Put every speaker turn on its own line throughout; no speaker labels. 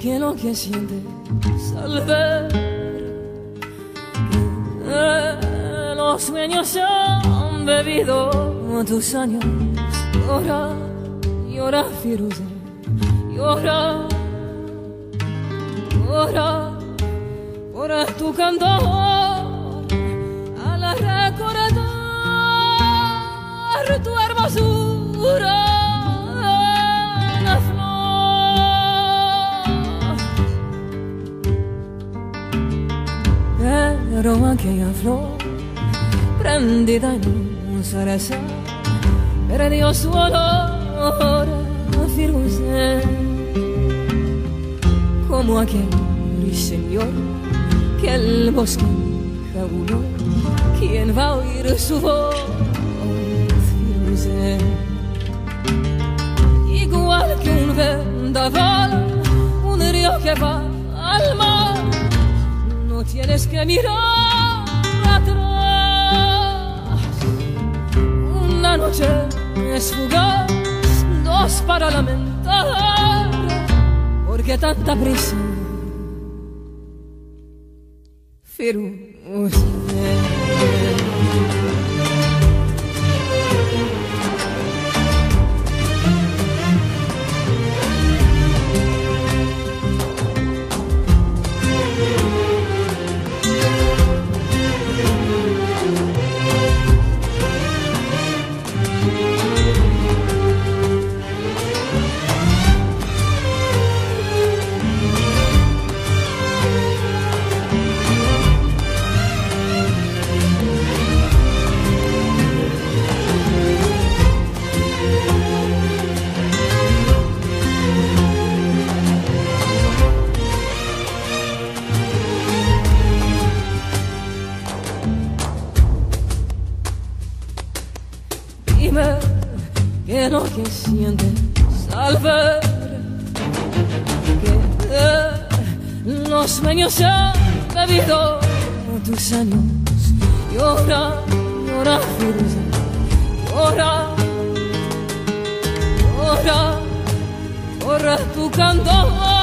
que sientes al ver que los sueños han bebido tus años. Llora, llora, Firuze, llora, llora por tu cantor al recordar tu hermosura. Pero aquella flor prendida en un cerezo perdió su olor a Firuze como aquel ruiseñor que el bosque jabuló ¿Quién va a oír su voz, tienes que mirar atrás. Una noche es fugaz, dos para lamentar, porque tanta prisa. Firuze. Dime que al ver que eh, los se han bebido tus años. Llora, llora, Firuze, llora, llora, llora tu canto.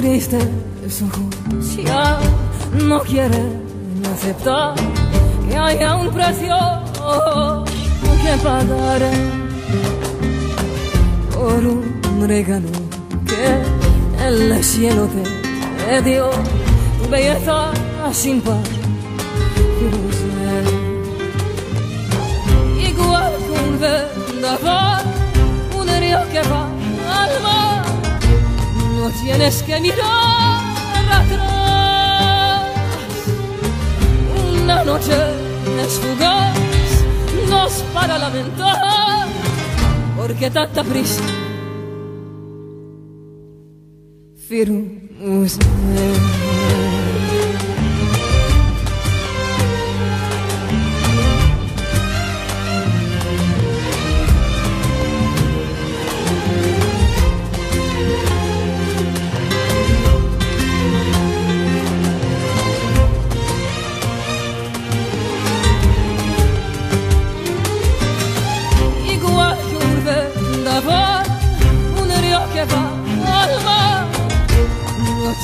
Tristes ojos ya no quieren aceptar que haya un precio que pagar por un regalo que el cielo te dio, tu belleza sin par. Igual que un vendaval, un río que va no tienes que mirar atrás. Una noche es fugaz, dos para lamentar, porque tanta prisa. Firuze.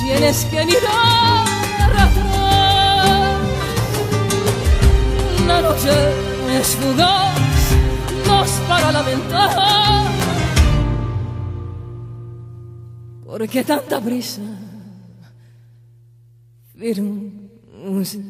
Tienes que mirar atrás. Una noche es fugaz, dos para lamentar. ¿Por qué tanta prisa? Firuze.